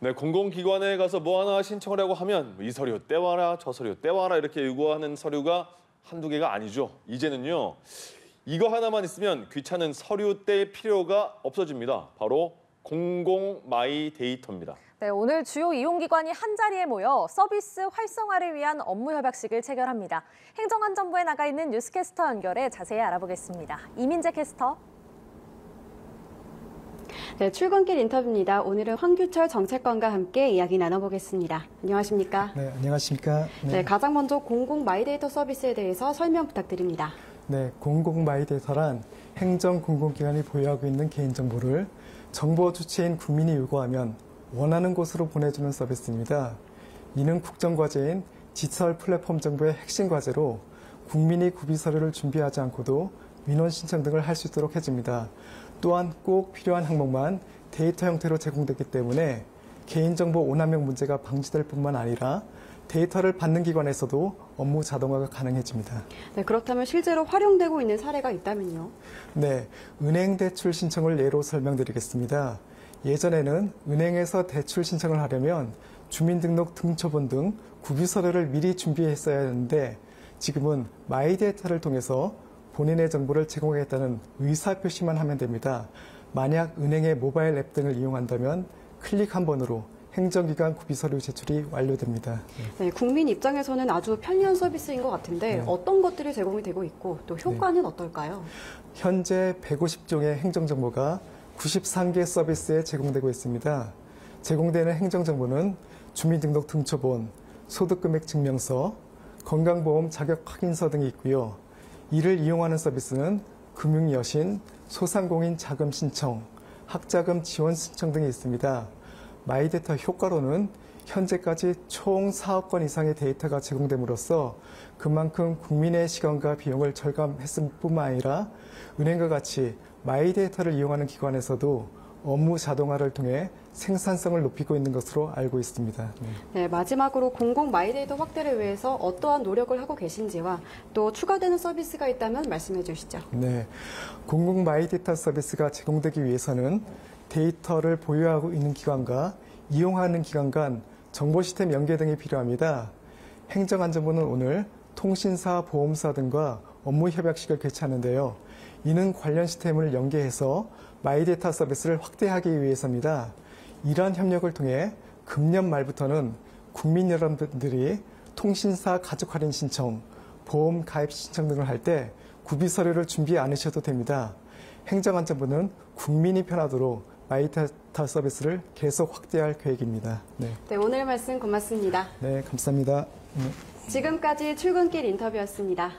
네, 공공기관에 가서 뭐 하나 신청을 하고 하면 이 서류 떼와라, 저 서류 떼와라 이렇게 요구하는 서류가 한두 개가 아니죠. 이제는요, 이거 하나만 있으면 귀찮은 서류 뗄 필요가 없어집니다. 바로 공공 마이 데이터입니다. 네, 오늘 주요 이용기관이 한자리에 모여 서비스 활성화를 위한 업무 협약식을 체결합니다. 행정안전부에 나가 있는 뉴스캐스터 연결해 자세히 알아보겠습니다. 이민재 캐스터. 네, 출근길 인터뷰입니다. 오늘은 황규철 정책관과 함께 이야기 나눠보겠습니다. 안녕하십니까? 네, 안녕하십니까? 네. 가장 먼저 공공 마이데이터 서비스에 대해서 설명 부탁드립니다. 네, 공공 마이데이터란 행정 공공기관이 보유하고 있는 개인정보를 정보 주체인 국민이 요구하면 원하는 곳으로 보내주는 서비스입니다. 이는 국정과제인 디지털 플랫폼 정부의 핵심 과제로 국민이 구비 서류를 준비하지 않고도 민원 신청 등을 할 수 있도록 해줍니다. 또한 꼭 필요한 항목만 데이터 형태로 제공되기 때문에 개인정보 오남용 문제가 방지될 뿐만 아니라 데이터를 받는 기관에서도 업무 자동화가 가능해집니다. 네, 그렇다면 실제로 활용되고 있는 사례가 있다면요? 네, 은행 대출 신청을 예로 설명드리겠습니다. 예전에는 은행에서 대출 신청을 하려면 주민등록 등초본 등 구비 서류를 미리 준비했어야 했는데 지금은 마이데이터를 통해서 본인의 정보를 제공하겠다는 의사표시만 하면 됩니다. 만약 은행의 모바일 앱 등을 이용한다면 클릭 한 번으로 행정기관 구비 서류 제출이 완료됩니다. 네, 국민 입장에서는 아주 편리한 서비스인 것 같은데 네. 어떤 것들이 제공이 되고 있고 또 효과는 어떨까요? 현재 150종의 행정정보가 93개 서비스에 제공되고 있습니다. 제공되는 행정정보는 주민등록 등초본, 소득금액 증명서, 건강보험 자격 확인서 등이 있고요. 이를 이용하는 서비스는 금융여신, 소상공인 자금 신청, 학자금 지원 신청 등이 있습니다. 마이데이터 효과로는 현재까지 총 4억 건 이상의 데이터가 제공됨으로써 그만큼 국민의 시간과 비용을 절감했을 뿐만 아니라 은행과 같이 마이데이터를 이용하는 기관에서도 업무 자동화를 통해 생산성을 높이고 있는 것으로 알고 있습니다. 네. 네, 마지막으로 공공 마이데이터 확대를 위해서 어떠한 노력을 하고 계신지와 또 추가되는 서비스가 있다면 말씀해 주시죠. 네. 공공 마이데이터 서비스가 제공되기 위해서는 데이터를 보유하고 있는 기관과 이용하는 기관 간 정보 시스템 연계 등이 필요합니다. 행정안전부는 오늘 통신사, 보험사 등과 업무 협약식을 개최하는데요. 이는 관련 시스템을 연계해서 마이데이터 서비스를 확대하기 위해서입니다. 이러한 협력을 통해 금년 말부터는 국민 여러분들이 통신사 가족 할인 신청, 보험 가입 신청 등을 할 때 구비 서류를 준비 않으셔도 됩니다. 행정안전부는 국민이 편하도록 마이데이터 서비스를 계속 확대할 계획입니다. 네, 네, 오늘 말씀 고맙습니다. 네 감사합니다. 네. 지금까지 출근길 인터뷰였습니다.